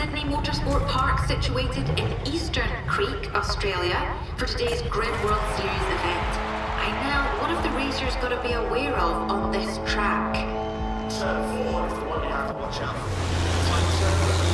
Sydney Motorsport Park situated in Eastern Creek, Australia, for today's Grid World Series event. I now, what have the racers got to be aware of on this track? Turn four is the one you have to watch out.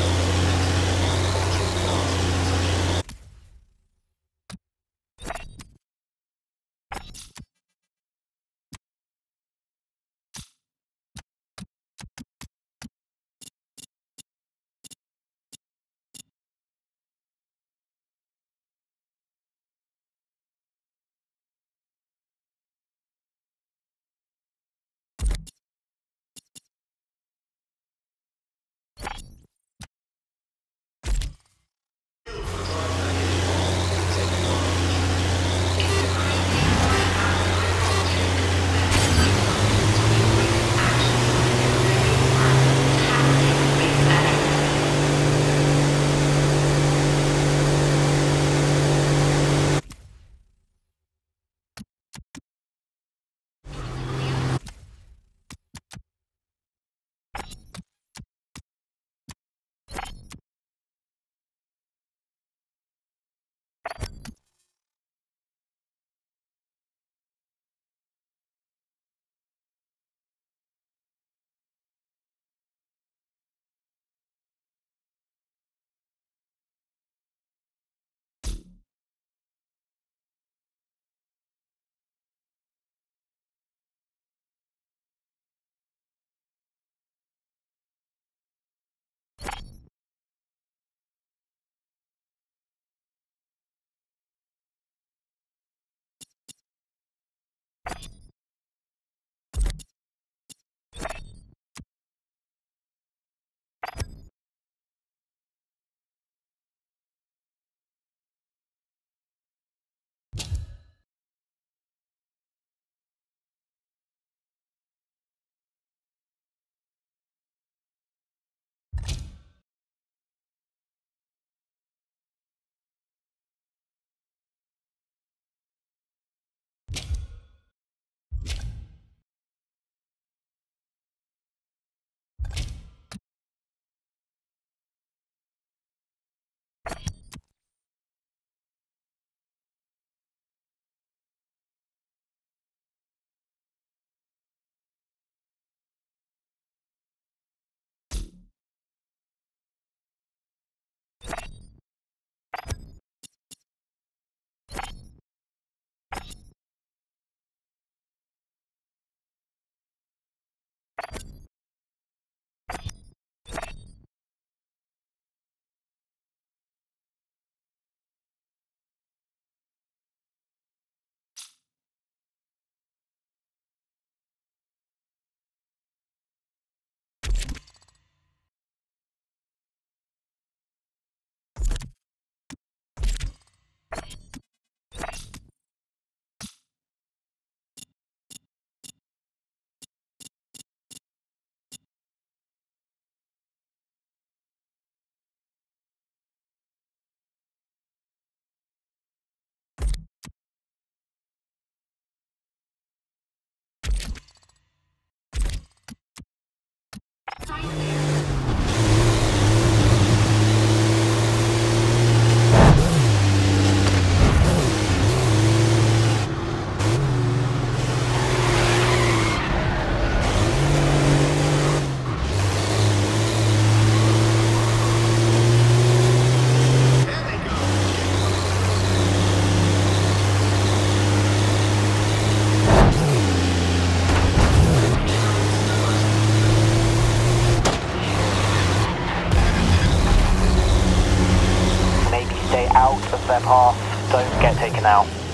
Now.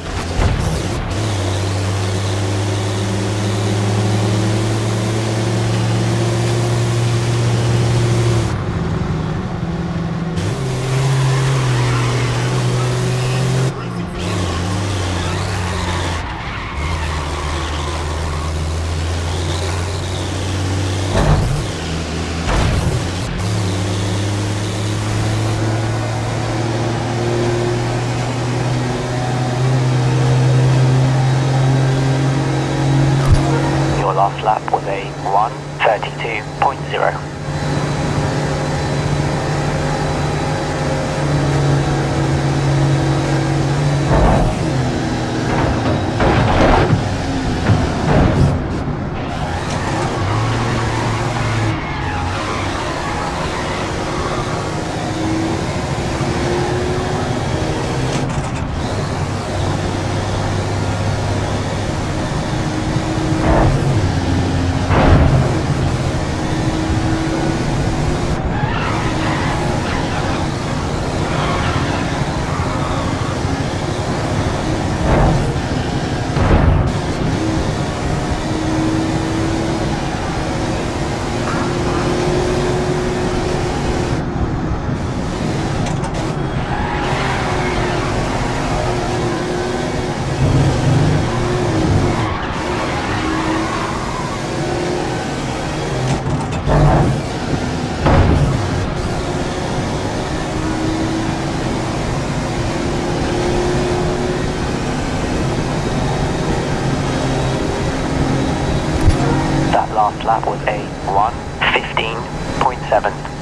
32.0. 7th.